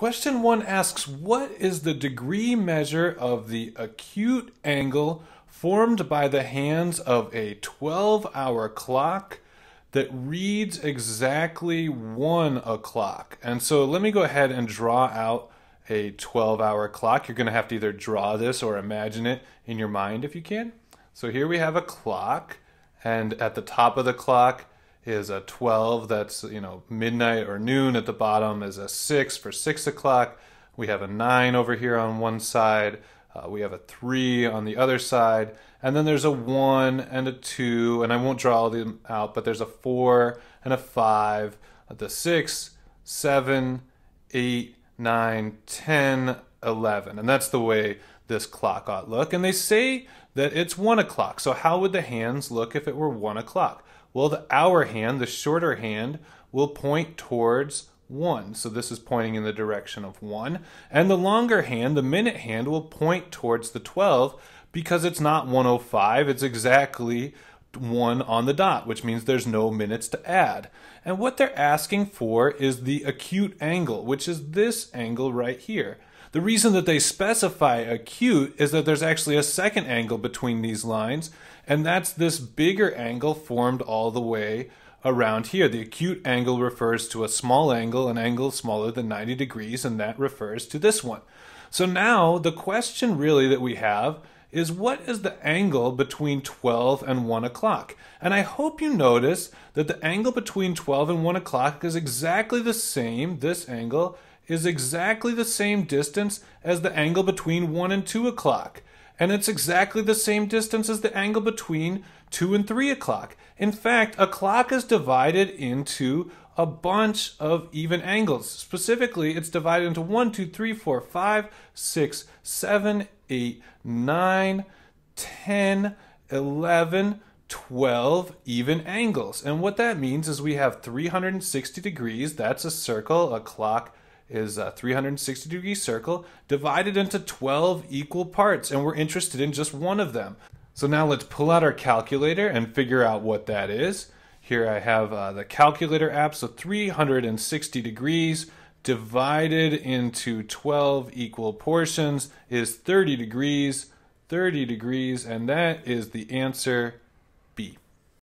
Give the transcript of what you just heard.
Question one asks, what is the degree measure of the acute angle formed by the hands of a 12 hour clock that reads exactly one o'clock? And so let me go ahead and draw out a 12 hour clock. You're going to have to either draw this or imagine it in your mind if you can. So here we have a clock, and at the top of the clock is a 12 that's you know midnight or noon at the bottom is a 6 for 6 o'clock. We have a 9 over here on one side. Uh, we have a 3 on the other side. And then there's a 1 and a 2 and i won't draw all them out but there's a 4 and a 5 the 6 7 8 9 10 11 and that's the way this clock ought look. And they say that it's 1 o'clock. So how would the hands look if it were 1 o'clock well, the hour hand, the shorter hand, will point towards 1. So this is pointing in the direction of 1. And the longer hand, the minute hand, will point towards the 12 because it's not 105, it's exactly 1 on the dot, which means there's no minutes to add. And what they're asking for is the acute angle, which is this angle right here. The reason that they specify acute is that there's actually a second angle between these lines, and that's this bigger angle formed all the way around here. The acute angle refers to a small angle, an angle smaller than 90 degrees, and that refers to this one. So now the question really that we have is what is the angle between 12 and 1 o'clock? And I hope you notice that the angle between 12 and 1 o'clock is exactly the same, this angle, is exactly the same distance as the angle between 1 and 2 o'clock. And it's exactly the same distance as the angle between 2 and 3 o'clock. In fact, a clock is divided into a bunch of even angles. Specifically, it's divided into 1, 2, 3, 4, 5, 6, 7, 8, 9, 10, 11, 12 even angles. And what that means is we have 360 degrees, that's a circle, a clock is a 360 degree circle divided into 12 equal parts, and we're interested in just one of them. So now let's pull out our calculator and figure out what that is. Here I have uh, the calculator app, so 360 degrees divided into 12 equal portions is 30 degrees, 30 degrees, and that is the answer B.